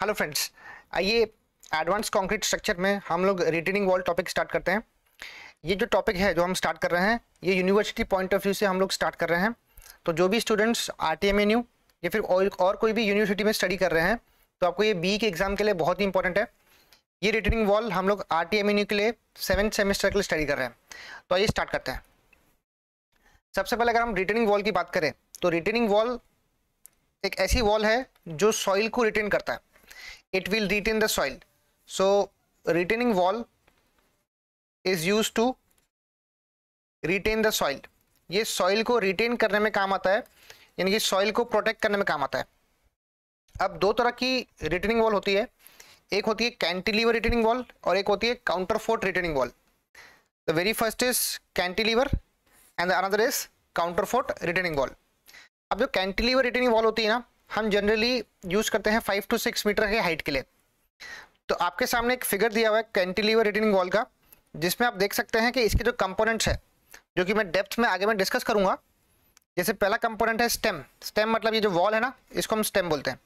Hello friends आइए advance concrete structure में हम लोग रिटेनिंग वॉल टॉपिक स्टार्ट करते हैं। ये जो टॉपिक है जो हम स्टार्ट कर रहे हैं ये यूनिवर्सिटी पॉइंट ऑफ़ व्यू से हम लोग स्टार्ट कर रहे हैं। तो जो भी students R T M U फिर और, और कोई भी यूनिवर्सिटी में स्टडी कर रहे हैं तो आपको ये बी के एग्ज़ाम के लिए बहुत ही इंपॉर्टेंट है। ये रिटेनिंग वॉल हम लोग आर टी एम के लिए सेवन सेमेस्टर के लिए स्टडी कर रहे हैं। तो आइए स्टार्ट करते हैं। सबसे पहले अगर हम रिटेनिंग वॉल की बात करें तो रिटेनिंग वॉल एक ऐसी वॉल है जो सॉइल को रिटेन करता है। It will retain the soil. So, retaining wall is used to retain the soil. ये सॉइल को रिटेन करने में काम आता है, यानी कि सॉइल को प्रोटेक्ट करने में काम आता है। अब दो तरह की रिटेनिंग वॉल होती है। एक होती है कैंटिलीवर रिटेनिंग वॉल और एक होती है counterfort retaining wall the very first is cantilever and another is counterfort retaining wall अब जो कैंटिलीवर रिटेनिंग वॉल होती है ना हम जनरली यूज़ करते हैं फाइव टू सिक्स मीटर के हाइट के लिए। तो आपके सामने एक फिगर दिया हुआ है कैंटिलीवर रिटेनिंग वॉल का, जिसमें आप देख सकते हैं कि इसके जो कंपोनेंट्स है, जो कि मैं डेप्थ में आगे में डिस्कस करूँगा, जैसे पहला कंपोनेंट है स्टेम स्टेम मतलब ये जो वॉल है ना, इसको हम स्टेम बोलते हैं।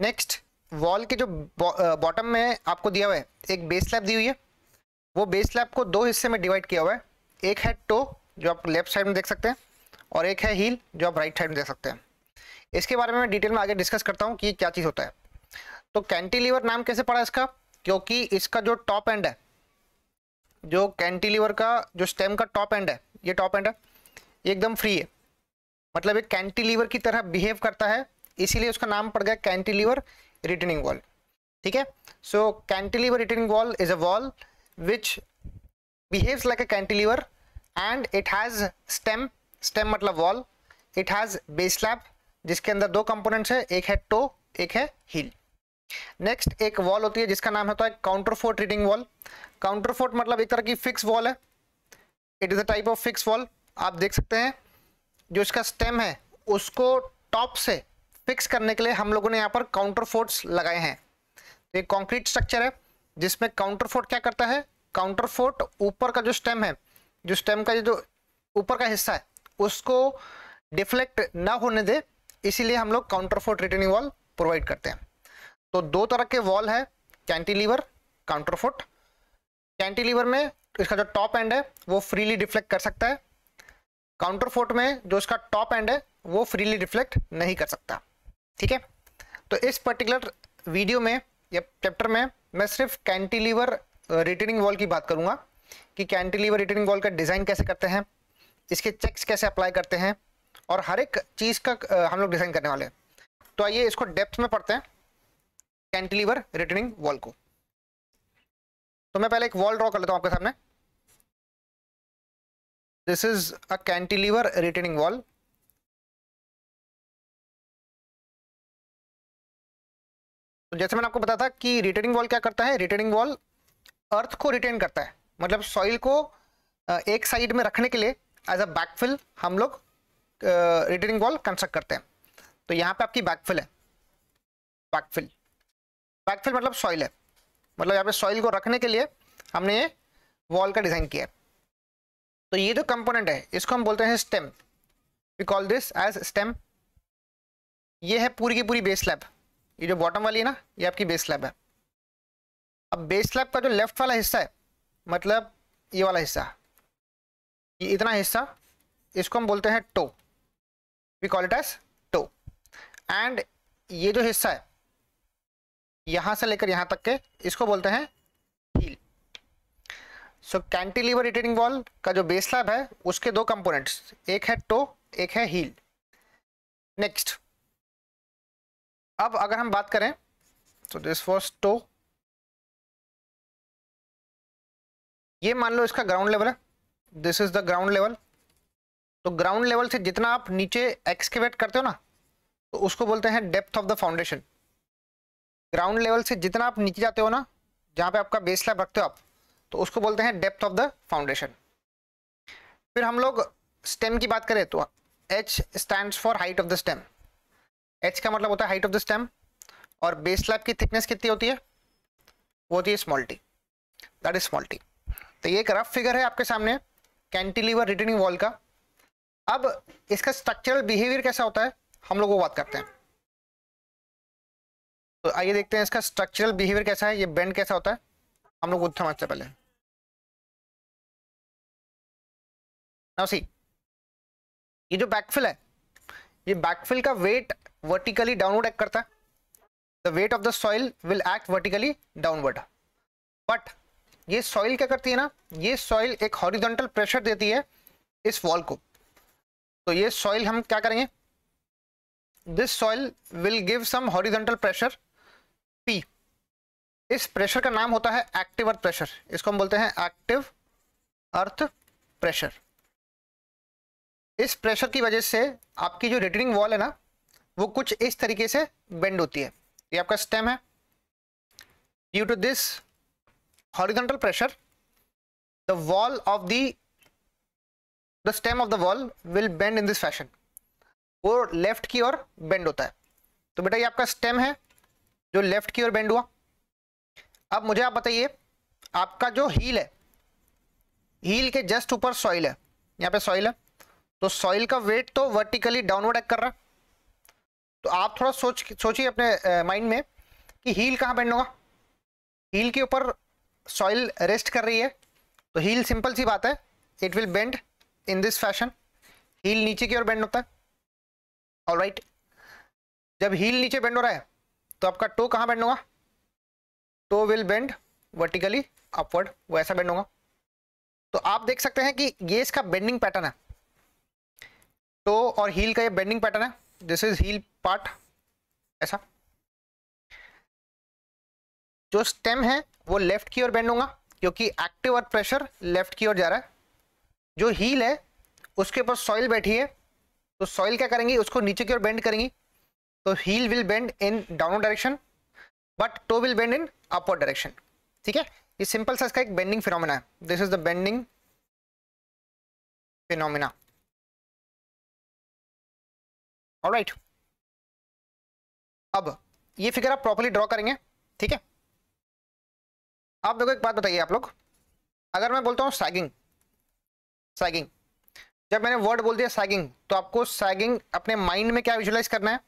नेक्स्ट वॉल के जो बॉटम में आपको दिया हुआ है, एक बेस स्लैब दी हुई है। वो बेस स्लैब को दो हिस्से में डिवाइड किया हुआ है। एक है टो जो आप लेफ़्ट साइड में देख सकते हैं, और एक है हील जो आप राइट साइड में देख सकते हैं। इसके बारे में मैं डिटेल में आगे डिस्कस करता हूँ कि क्या चीज़ होता है। तो कैंटिलीवर नाम कैसे पड़ा इसका? क्योंकि इसका जो टॉप एंड है, जो कैंटिलीवर का, जो स्टेम का टॉप एंड है, ये टॉप एंड है, ये एकदम फ्री है। मतलब एक कैंटिलीवर की तरह बिहेव करता है, इसीलिए उसका नाम पड़ गया कैंटिलीवर रिटर्निंग वॉल। ठीक है? So cantilever returning wall is a wall which behaves like a cantilever and it has stem stem मतलब वॉल। इट हैज़ बेस जिसके अंदर दो कंपोनेंट्स है, एक है टो एक है हील नेक्स्ट एक वॉल होती है, जिसका नाम होता है counterfort reading wall counterfort मतलब एक तरह की फिक्स वॉल है. It is a type of fix wall आप देख सकते हैं, जो इसका स्टेम है, उसको टॉप से फिक्स करने के लिए हम लोगों ने यहाँ पर काउंटर फोर्ट्स लगाए हैं. तो एक कॉन्क्रीट स्ट्रक्चर है, जिसमें काउंटर फोर्ट क्या करता है? काउंटर फोर्ट ऊपर का जो स्टेम है, जो स्टेम का जो ऊपर का हिस्सा है, उसको डिफ्लेक्ट ना होने दे इसीलिए हम लोग counterfort returning wall provide करते हैं। तो दो तरह के वॉल है कैंटिलीवर काउंटर फोर्ट कैंटिलीवर में इसका जो टॉप एंड है, वो फ्रीली रिफ्लेक्ट कर सकता है। काउंटर फोर्ट में जो इसका टॉप एंड है, वो फ्रीली रिफ्लेक्ट नहीं कर सकता। ठीक है? तो इस पर्टिकुलर वीडियो में, या चैप्टर में, मैं सिर्फ़ कैंटिलीवर रिटर्निंग वॉल की बात करूँगा कि कैंटिलीवर रिटर्निंग वॉल का डिज़ाइन कैसे करते हैं, इसके चेक्स कैसे अप्लाई करते हैं और हर एक चीज़ का हम लोग डिज़ाइन करने वाले हैं। तो आइए इसको डेप्थ में पढ़ते हैं। कैंटिलीवर रिटर्निंग वॉल को। तो मैं पहले एक वॉल ड्रॉ कर लेता हूँ आपके सामने। This is a cantilever returning wall तो जैसे मैंने आपको बताया था कि रिटर्निंग वॉल क्या करता है? रिटर्निंग वॉल अर्थ को रिटेन करता है। मतलब सॉइल को एक साइड में रखने के लिए एज अ बैकफिल हम लोग रिटर्निंग वॉल कंस्ट्रक्ट करते हैं। तो यहाँ पे आपकी बैकफिल है। बैकफिल बैकफिल मतलब सॉइल है। मतलब यहाँ पे सॉइल को रखने के लिए हमने ये वॉल का डिज़ाइन किया है। तो ये जो कंपोनेंट है, इसको हम बोलते हैं stem we call this as stem ये है पूरी की पूरी बेस स्लैब ये जो बॉटम वाली है ना, ये आपकी बेस स्लैब है। अब बेस स्लैब का जो लेफ़्ट वाला हिस्सा है मतलब ये वाला हिस्सा। ये इतना हिस्सा, इसको हम बोलते हैं toe we call it as toe and ये जो हिस्सा है, यहाँ से लेकर यहाँ तक के, इसको बोलते हैं heel. So cantilever retaining wall का जो बेस स्लैब है, उसके दो कंपोनेंट्स एक है टो, एक है हील। नेक्स्ट अब अगर हम बात करें तो दिस वॉज़ टो। ये मान लो इसका ग्राउंड लेवल है। This is the ground level तो ग्राउंड लेवल से जितना आप नीचे एक्सकेवेट करते हो ना तो उसको बोलते हैं depth of the foundation ground level से जितना आप नीचे जाते हो ना, जहाँ पे आपका बेस स्लैब रखते हो आप तो उसको बोलते हैं डेप्थ ऑफ़ द फाउंडेशन फिर हम लोग स्टेम की बात करें तो H stand for height of the stem H का मतलब होता है हाइट ऑफ़ द स्टेम और बेस स्लैब की थिकनेस कितनी होती है? वो होती है small T that is small T तो ये एक रफ फिगर है आपके सामने कैंटिलीवर रिटर्निंग वॉल का अब इसका स्ट्रक्चरल बिहेवियर कैसा होता है? हम लोग वो बात करते हैं। तो आइए देखते हैं इसका स्ट्रक्चरल बिहेवियर कैसा है, ये बेंड कैसा होता है? हम लोग समझते हैं पहले। नाउ सी ये जो बैकफिल है, ये बैकफिल का वेट वर्टिकली डाउनवर्ड एक्ट करता है। The weight of the soil will act vertically downward but ये सॉइल क्या करती है ना? ये सॉइल एक हॉरिजॉन्टल प्रेशर देती है इस वॉल को। तो ये सॉइल हम क्या करेंगे? This soil will give some horizontal pressure P इस प्रेशर का नाम होता है एक्टिव अर्थ प्रेशर इसको हम बोलते हैं एक्टिव अर्थ प्रेशर इस प्रेशर की वजह से आपकी जो रिटर्निंग वॉल है ना, वो कुछ इस तरीके से बेंड होती है। ये आपका स्टेम है। Due to this horizontal pressure the wall of the the stem of the wall will bend in this fashion वो लेफ़्ट की ओर बेंड होता है। तो बेटा ये आपका स्टेम है, जो लेफ़्ट की ओर बेंड हुआ। अब मुझे आप बताइए, आपका जो हील है हील के जस्ट ऊपर सॉइल है। यहाँ पे सॉइल है। तो सॉइल का वेट तो वर्टिकली डाउनवर्ड एक्ट कर रहा। तो आप थोड़ा सोच, सोचिए अपने माइंड में कि हील कहाँ बेंड होगा। हील के ऊपर सॉइल रेस्ट कर रही है। तो हील सिंपल सी बात है। It will bend in this fashion heel नीचे की ओर बेंड होता है। ऑल राइट जब हील नीचे बेंड हो रहा है तो आपका टो कहाँ बेंड होगा? Toe will bend vertically upward वो ऐसा बेंड होगा। तो आप देख सकते हैं कि ये इसका बेंडिंग पैटर्न है। टो और हील का ये बेंडिंग पैटर्न है। दिस इज़ हील पार्ट ऐसा। जो स्टेम है, वो लेफ़्ट की ओर बेंड होगा, क्योंकि एक्टिव और प्रेशर लेफ़्ट की ओर जा रहा है। जो हील है, उसके ऊपर सॉइल बैठी है तो सॉइल क्या करेंगी? उसको नीचे की ओर बेंड करेंगी। तो heel will bend in down direction but toe will bend in upward direction ठीक है? ये सिंपल सा इसका एक बेंडिंग फिनोमिना है। This is the bending phenomena right अब ये फिगर आप प्रॉपरली ड्रॉ करेंगे। ठीक है? आप देखो एक बात बताइए आप लोग। अगर मैं बोलता हूँ सैगिंग सैगिंग जब मैंने वर्ड बोल दिया सैगिंग तो आपको सैगिंग अपने माइंड में क्या विजुलाइज करना है?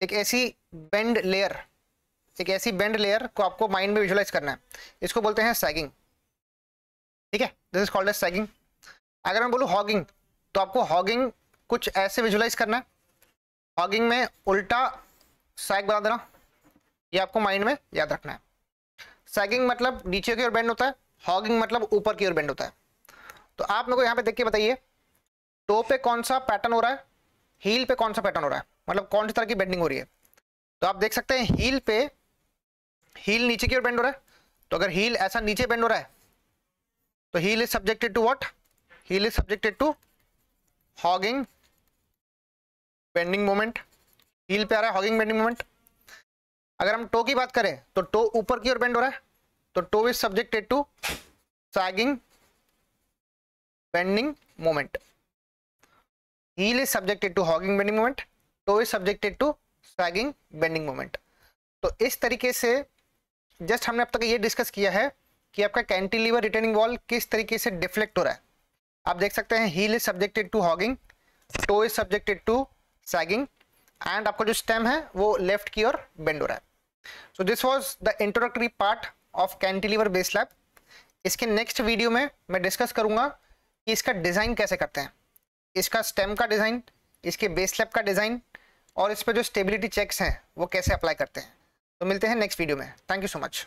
एक ऐसी बेंड लेयर एक ऐसी बेंड लेयर को आपको माइंड में विजुलाइज करना है। इसको बोलते हैं सैगिंग ठीक है? This is called as sagging अगर मैं बोलूँ हॉगिंग तो आपको हॉगिंग कुछ ऐसे विजुलाइज करना है। हॉगिंग में उल्टा सैग बना देना। ये आपको माइंड में याद रखना है। सैगिंग मतलब नीचे की ओर बेंड होता है। हॉगिंग मतलब ऊपर की ओर बेंड होता है। तो आप मेरे को यहाँ पे देख के बताइए टो पे कौन सा पैटर्न हो रहा है? हील पे कौन सा पैटर्न हो रहा है? मतलब कौन सी तरह की बेंडिंग हो रही है? तो आप देख सकते हैं हील पे हील नीचे की ओर बेंड हो रहा है। तो अगर हील ऐसा नीचे बेंड हो रहा है तो heel is subjected to what heel is subjected to hogging bending moment heel पे आ रहा है हॉगिंग बेंडिंग मोमेंट अगर हम टो की बात करें तो टो ऊपर की ओर बेंड हो रहा है तो toe is subjected to sagging bending moment heel is subjected to hogging bending moment toe is subjected to sagging bending moment तो इस तरीके से जस्ट हमने अब तक ये डिस्कस किया है कि आपका कैंटिलीवर रिटर्निंग वॉल किस तरीके से डिफ्लेक्ट हो रहा है। आप देख सकते हैं heel is subjected to hogging toe is subjected to sagging and आपका जो स्टेम है वो लेफ़्ट की ओर बेंड हो रहा है। So this was the introductory part of cantilever base slab इसके नेक्स्ट वीडियो में मैं डिस्कस करूँगा कि इसका डिज़ाइन कैसे करते हैं? इसका स्टेम का डिज़ाइन, इसके बेस स्लैब का डिज़ाइन और इस पर जो स्टेबिलिटी चेक्स हैं, वो कैसे अप्लाई करते हैं? तो मिलते हैं नेक्स्ट वीडियो में। Thank you so much.